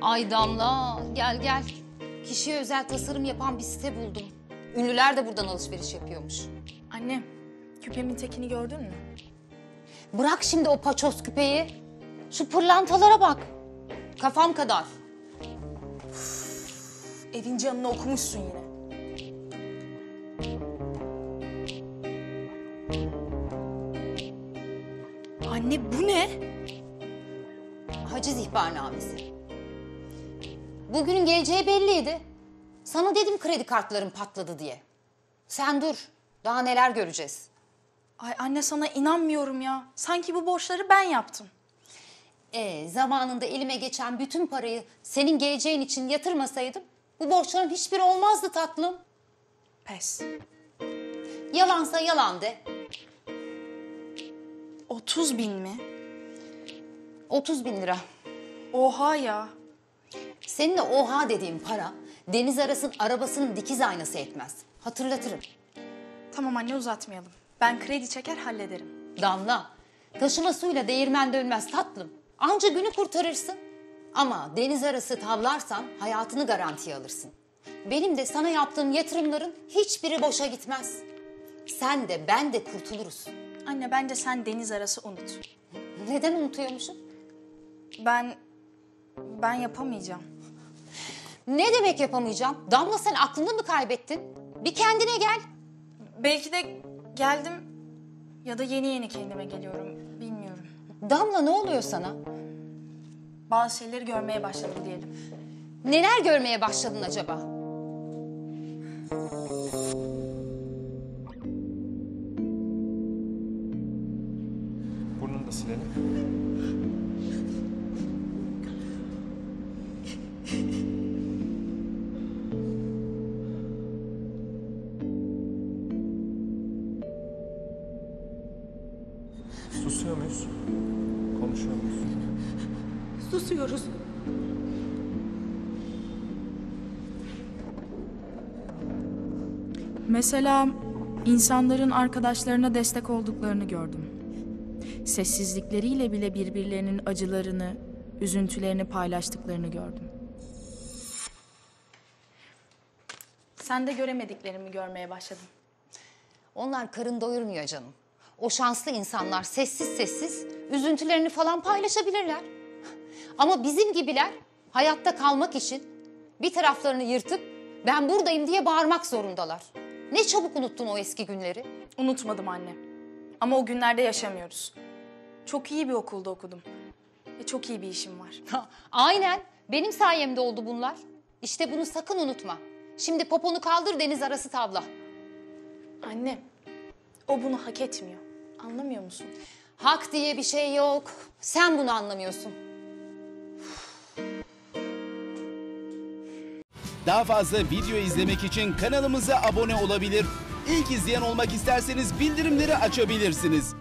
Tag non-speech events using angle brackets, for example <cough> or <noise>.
Ay Damla gel gel. Kişiye özel tasarım yapan bir site buldum. Ünlüler de buradan alışveriş yapıyormuş. Anne, küpemin tekini gördün mü? Bırak şimdi o paçoz küpeyi. Şu pırlantalara bak. Kafam kadar. Evin canını okumuşsun yine. Anne bu ne? Haciz ihbarnamesi. Bugünün geleceği belliydi. Sana dedim kredi kartların patladı diye. Sen dur. Daha neler göreceğiz. Ay anne sana inanmıyorum ya. Sanki bu borçları ben yaptım. E, zamanında elime geçen bütün parayı senin geleceğin için yatırmasaydım bu borçların hiçbiri olmazdı tatlım. Pes. Yalansa yalan de. 30 bin mi? 30 bin lira. Oha ya. Seninle oha dediğim para deniz arasının arabasının dikiz aynası etmez. Hatırlatırım. Tamam anne uzatmayalım. Ben kredi çeker hallederim. Damla, taşıma suyla değirmen dönmez tatlım. Anca günü kurtarırsın. Ama deniz arası tavlarsan hayatını garantiye alırsın. Benim de sana yaptığım yatırımların hiçbiri boşa gitmez. Sen de ben de kurtuluruz. Anne bence sen deniz arası unut. Neden unutuyormuşum? Ben ben yapamayacağım. Ne demek yapamayacağım? Damla sen aklını mı kaybettin? Bir kendine gel. Belki de geldim ya da yeni yeni kendime geliyorum. Bilmiyorum. Damla ne oluyor sana? Bazı şeyleri görmeye başladım diyelim. Neler görmeye başladın acaba? Burnunu da silelim. Susuyor muyuz? Konuşuyor muyuz? <laughs> Susuyoruz. Mesela insanların arkadaşlarına destek olduklarını gördüm. Sessizlikleriyle bile birbirlerinin acılarını, üzüntülerini paylaştıklarını gördüm. Sen de göremediklerimi görmeye başladın. Onlar karın doyurmuyor canım. O şanslı insanlar sessiz sessiz üzüntülerini falan paylaşabilirler. Ama bizim gibiler hayatta kalmak için bir taraflarını yırtıp ben buradayım diye bağırmak zorundalar. Ne çabuk unuttun o eski günleri. Unutmadım anne. Ama o günlerde yaşamıyoruz. Çok iyi bir okulda okudum. Ve çok iyi bir işim var. <laughs> Aynen benim sayemde oldu bunlar. İşte bunu sakın unutma. Şimdi poponu kaldır deniz arası tavla. Anne, o bunu hak etmiyor. Anlamıyor musun? Hak diye bir şey yok. Sen bunu anlamıyorsun. Daha fazla video izlemek için kanalımıza abone olabilir. İlk izleyen olmak isterseniz bildirimleri açabilirsiniz.